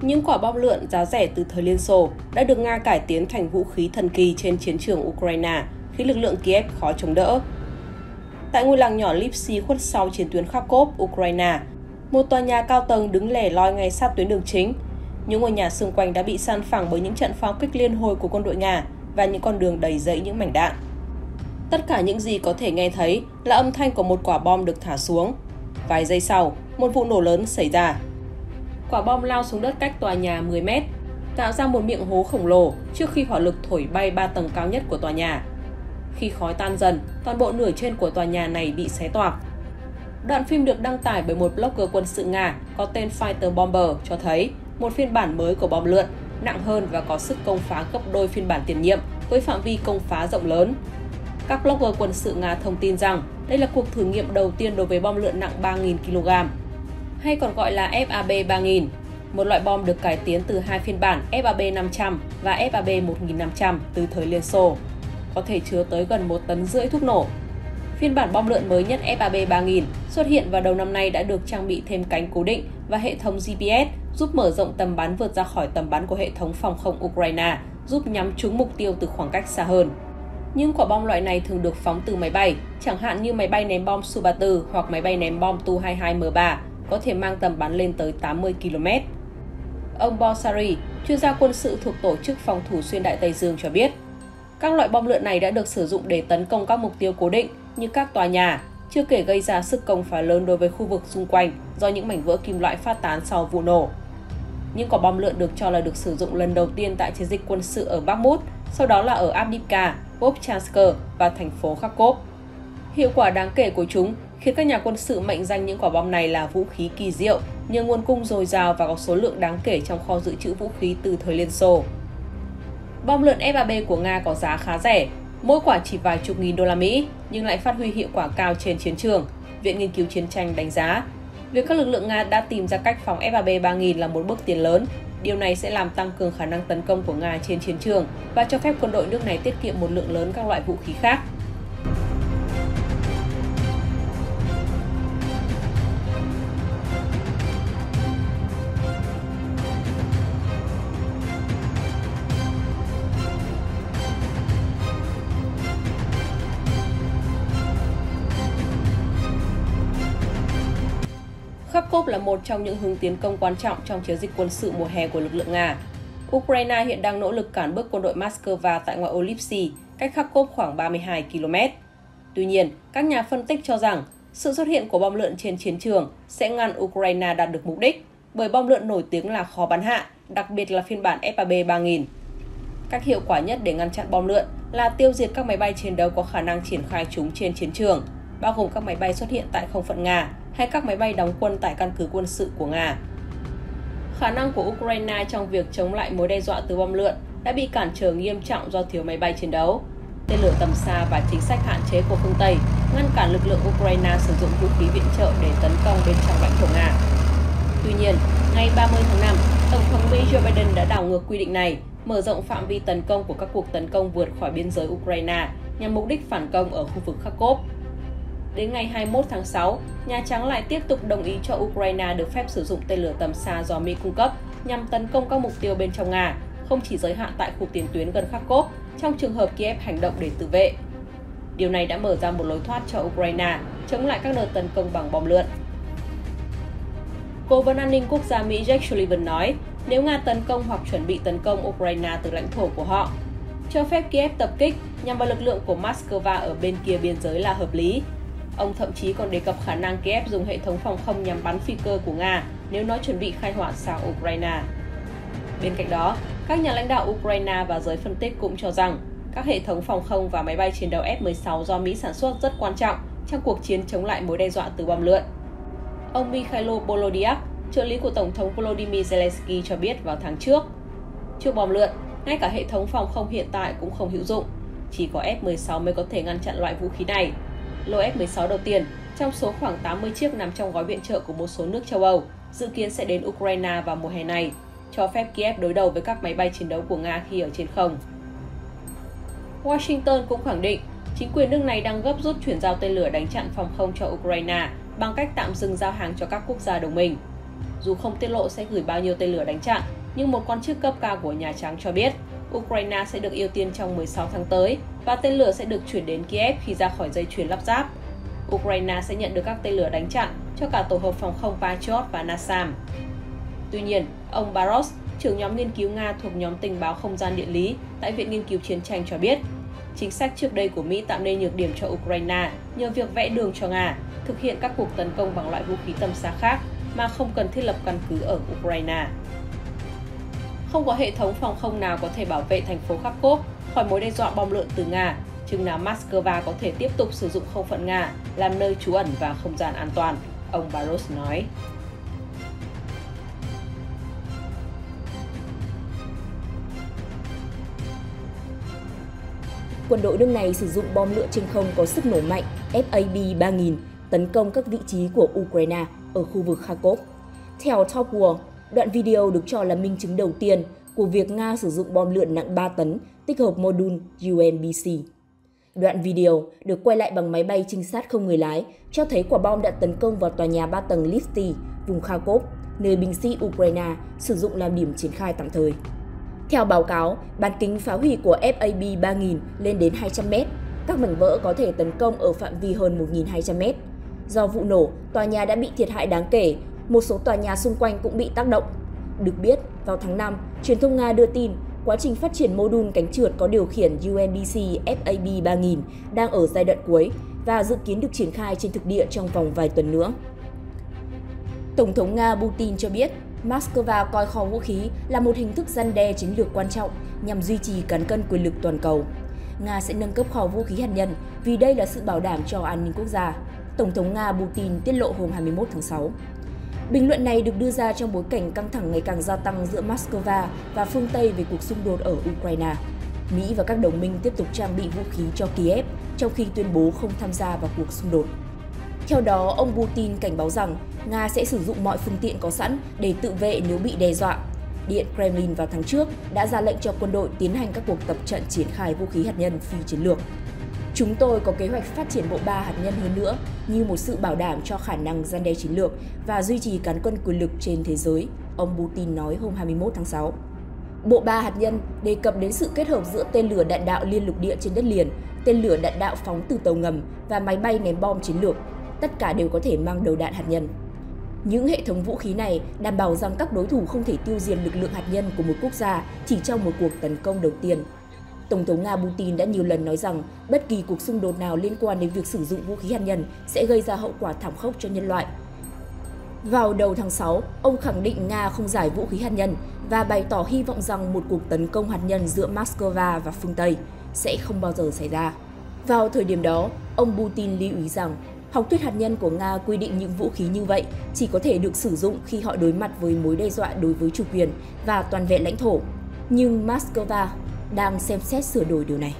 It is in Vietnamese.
những quả bom lượn giá rẻ từ thời Liên Xô đã được Nga cải tiến thành vũ khí thần kỳ trên chiến trường Ukraine, khiến lực lượng Kiev khó chống đỡ. Tại ngôi làng nhỏ Lipsy khuất sau chiến tuyến Kharkov, Ukraine, một tòa nhà cao tầng đứng lẻ loi ngay sát tuyến đường chính. Những ngôi nhà xung quanh đã bị san phẳng bởi những trận pháo kích liên hồi của quân đội Nga và những con đường đầy dẫy những mảnh đạn. Tất cả những gì có thể nghe thấy là âm thanh của một quả bom được thả xuống. Vài giây sau, một vụ nổ lớn xảy ra. Quả bom lao xuống đất cách tòa nhà 10 mét, tạo ra một miệng hố khổng lồ trước khi hỏa lực thổi bay ba tầng cao nhất của tòa nhà. Khi khói tan dần, toàn bộ nửa trên của tòa nhà này bị xé toạc. Đoạn phim được đăng tải bởi một blogger quân sự Nga có tên Fighter Bomber cho thấy một phiên bản mới của bom lượn, nặng hơn và có sức công phá gấp đôi phiên bản tiền nhiệm với phạm vi công phá rộng lớn. Các blogger quân sự Nga thông tin rằng đây là cuộc thử nghiệm đầu tiên đối với bom lượn nặng 3.000 kg, hay còn gọi là FAB 3000, một loại bom được cải tiến từ hai phiên bản FAB 500 và FAB 1500 từ thời Liên Xô, có thể chứa tới gần 1 tấn rưỡi thuốc nổ. Phiên bản bom lượn mới nhất FAB 3000 xuất hiện vào đầu năm nay đã được trang bị thêm cánh cố định và hệ thống GPS giúp mở rộng tầm bắn vượt ra khỏi tầm bắn của hệ thống phòng không Ukraine, giúp nhắm trúng mục tiêu từ khoảng cách xa hơn. Những quả bom loại này thường được phóng từ máy bay, chẳng hạn như máy bay ném bom Su-34 hoặc máy bay ném bom Tu-22M3, có thể mang tầm bắn lên tới 80 km. Ông Bosari, chuyên gia quân sự thuộc Tổ chức Phòng thủ Xuyên Đại Tây Dương cho biết, các loại bom lượn này đã được sử dụng để tấn công các mục tiêu cố định như các tòa nhà, chưa kể gây ra sức công phá lớn đối với khu vực xung quanh do những mảnh vỡ kim loại phát tán sau vụ nổ. Những quả bom lượn được cho là được sử dụng lần đầu tiên tại chiến dịch quân sự ở Bakhmut, sau đó là ở Avdiivka, Vovchansk và thành phố Kharkov. Hiệu quả đáng kể của chúng khiến các nhà quân sự mệnh danh những quả bom này là vũ khí kỳ diệu, nhờ nguồn cung dồi dào và có số lượng đáng kể trong kho dự trữ vũ khí từ thời Liên Xô. Bom lượn F-3B của Nga có giá khá rẻ, mỗi quả chỉ vài chục nghìn đô la Mỹ, nhưng lại phát huy hiệu quả cao trên chiến trường. Viện Nghiên cứu Chiến tranh đánh giá, việc các lực lượng Nga đã tìm ra cách phóng F-3B 3000 là một bước tiến lớn. Điều này sẽ làm tăng cường khả năng tấn công của Nga trên chiến trường và cho phép quân đội nước này tiết kiệm một lượng lớn các loại vũ khí khác. Kharkov là một trong những hướng tiến công quan trọng trong chiến dịch quân sự mùa hè của lực lượng Nga. Ukraine hiện đang nỗ lực cản bước quân đội Moscow tại ngoại ô Lipsy, cách Kharkov khoảng 32 km. Tuy nhiên, các nhà phân tích cho rằng sự xuất hiện của bom lượn trên chiến trường sẽ ngăn Ukraine đạt được mục đích, bởi bom lượn nổi tiếng là khó bắn hạ, đặc biệt là phiên bản FAB 3000. Cách hiệu quả nhất để ngăn chặn bom lượn là tiêu diệt các máy bay chiến đấu có khả năng triển khai chúng trên chiến trường, bao gồm các máy bay xuất hiện tại không phận Nga hay các máy bay đóng quân tại căn cứ quân sự của Nga. Khả năng của Ukraine trong việc chống lại mối đe dọa từ bom lượn đã bị cản trở nghiêm trọng do thiếu máy bay chiến đấu, tên lửa tầm xa và chính sách hạn chế của phương Tây ngăn cản lực lượng Ukraine sử dụng vũ khí viện trợ để tấn công bên trong lãnh thổ Nga. Tuy nhiên, ngày 30 tháng 5, Tổng thống Mỹ Joe Biden đã đảo ngược quy định này, mở rộng phạm vi tấn công của các cuộc tấn công vượt khỏi biên giới Ukraine nhằm mục đích phản công ở khu vực Kharkov Đến ngày 21 tháng 6, Nhà Trắng lại tiếp tục đồng ý cho Ukraine được phép sử dụng tên lửa tầm xa do Mỹ cung cấp nhằm tấn công các mục tiêu bên trong Nga, không chỉ giới hạn tại khu tiền tuyến gần Kharkov trong trường hợp Kiev hành động để tự vệ. Điều này đã mở ra một lối thoát cho Ukraine chống lại các đợt tấn công bằng bom lượn. Cố vấn an ninh quốc gia Mỹ Jake Sullivan nói, nếu Nga tấn công hoặc chuẩn bị tấn công Ukraine từ lãnh thổ của họ, cho phép Kiev tập kích nhằm vào lực lượng của Moscow ở bên kia biên giới là hợp lý Ông thậm chí còn đề cập khả năng Kiev dùng hệ thống phòng không nhằm bắn phi cơ của Nga nếu nó chuẩn bị khai hỏa sang Ukraine. Bên cạnh đó, các nhà lãnh đạo Ukraine và giới phân tích cũng cho rằng các hệ thống phòng không và máy bay chiến đấu F-16 do Mỹ sản xuất rất quan trọng trong cuộc chiến chống lại mối đe dọa từ bom lượn. Ông Mikhailo Bolodyak, trợ lý của Tổng thống Volodymyr Zelensky cho biết vào tháng trước. Trước bom lượn, ngay cả hệ thống phòng không hiện tại cũng không hữu dụng. Chỉ có F-16 mới có thể ngăn chặn loại vũ khí này, lô F-16 đầu tiên trong số khoảng 80 chiếc nằm trong gói viện trợ của một số nước châu Âu, dự kiến sẽ đến Ukraine vào mùa hè này, cho phép Kiev đối đầu với các máy bay chiến đấu của Nga khi ở trên không. Washington cũng khẳng định chính quyền nước này đang gấp rút chuyển giao tên lửa đánh chặn phòng không cho Ukraine bằng cách tạm dừng giao hàng cho các quốc gia đồng minh. dù không tiết lộ sẽ gửi bao nhiêu tên lửa đánh chặn, nhưng một quan chức cấp cao của Nhà Trắng cho biết Ukraine sẽ được ưu tiên trong 16 tháng tới và tên lửa sẽ được chuyển đến Kiev khi ra khỏi dây chuyền lắp ráp. Ukraine sẽ nhận được các tên lửa đánh chặn cho cả tổ hợp phòng không Patriot và NASAM. Tuy nhiên, ông Baros, trưởng nhóm nghiên cứu Nga thuộc nhóm tình báo không gian địa lý tại Viện Nghiên cứu Chiến tranh cho biết, chính sách trước đây của Mỹ tạo nên nhược điểm cho Ukraine nhờ việc vẽ đường cho Nga thực hiện các cuộc tấn công bằng loại vũ khí tầm xa khác mà không cần thiết lập căn cứ ở Ukraine. Không có hệ thống phòng không nào có thể bảo vệ thành phố Kharkov khỏi mối đe dọa bom lượn từ Nga, chừng nào Moscow có thể tiếp tục sử dụng không phận Nga làm nơi trú ẩn và không gian an toàn, ông Baros nói. Quân đội nước này sử dụng bom lượn trên không có sức nổ mạnh FAB-3000 tấn công các vị trí của Ukraine ở khu vực Kharkov. Theo Top War, đoạn video được cho là minh chứng đầu tiên của việc Nga sử dụng bom lượn nặng 3 tấn tích hợp mô đun UNBC. Đoạn video được quay lại bằng máy bay trinh sát không người lái cho thấy quả bom đã tấn công vào tòa nhà 3 tầng Listy, vùng Kharkov, nơi binh sĩ Ukraine sử dụng làm điểm triển khai tạm thời. Theo báo cáo, bán kính phá hủy của FAB 3000 lên đến 200m, các mảnh vỡ có thể tấn công ở phạm vi hơn 1.200m. Do vụ nổ, tòa nhà đã bị thiệt hại đáng kể, một số tòa nhà xung quanh cũng bị tác động. Được biết, vào tháng 5, truyền thông Nga đưa tin quá trình phát triển mô đun cánh trượt có điều khiển UNBC FAB 3000 đang ở giai đoạn cuối và dự kiến được triển khai trên thực địa trong vòng vài tuần nữa. Tổng thống Nga Putin cho biết Moscow coi kho vũ khí là một hình thức gian đe chiến lược quan trọng nhằm duy trì cán cân quyền lực toàn cầu. Nga sẽ nâng cấp kho vũ khí hạt nhân vì đây là sự bảo đảm cho an ninh quốc gia. Tổng thống Nga Putin tiết lộ hôm 21 tháng 6. Bình luận này được đưa ra trong bối cảnh căng thẳng ngày càng gia tăng giữa Moscow và phương Tây về cuộc xung đột ở Ukraine. Mỹ và các đồng minh tiếp tục trang bị vũ khí cho Kiev trong khi tuyên bố không tham gia vào cuộc xung đột. Theo đó, ông Putin cảnh báo rằng Nga sẽ sử dụng mọi phương tiện có sẵn để tự vệ nếu bị đe dọa. Điện Kremlin vào tháng trước đã ra lệnh cho quân đội tiến hành các cuộc tập trận triển khai vũ khí hạt nhân phi chiến lược. Chúng tôi có kế hoạch phát triển bộ ba hạt nhân hơn nữa như một sự bảo đảm cho khả năng gian đe chiến lược và duy trì cán cân quyền lực trên thế giới, ông Putin nói hôm 21 tháng 6. Bộ ba hạt nhân đề cập đến sự kết hợp giữa tên lửa đạn đạo liên lục địa trên đất liền, tên lửa đạn đạo phóng từ tàu ngầm và máy bay ném bom chiến lược. Tất cả đều có thể mang đầu đạn hạt nhân. Những hệ thống vũ khí này đảm bảo rằng các đối thủ không thể tiêu diệt lực lượng hạt nhân của một quốc gia chỉ trong một cuộc tấn công đầu tiên. Tổng thống Nga Putin đã nhiều lần nói rằng bất kỳ cuộc xung đột nào liên quan đến việc sử dụng vũ khí hạt nhân sẽ gây ra hậu quả thảm khốc cho nhân loại. Vào đầu tháng 6, ông khẳng định Nga không giải vũ khí hạt nhân và bày tỏ hy vọng rằng một cuộc tấn công hạt nhân giữa Moscow và phương Tây sẽ không bao giờ xảy ra. Vào thời điểm đó, ông Putin lưu ý rằng học thuyết hạt nhân của Nga quy định những vũ khí như vậy chỉ có thể được sử dụng khi họ đối mặt với mối đe dọa đối với chủ quyền và toàn vẹn lãnh thổ. Nhưng Moscow đang xem xét sửa đổi điều này.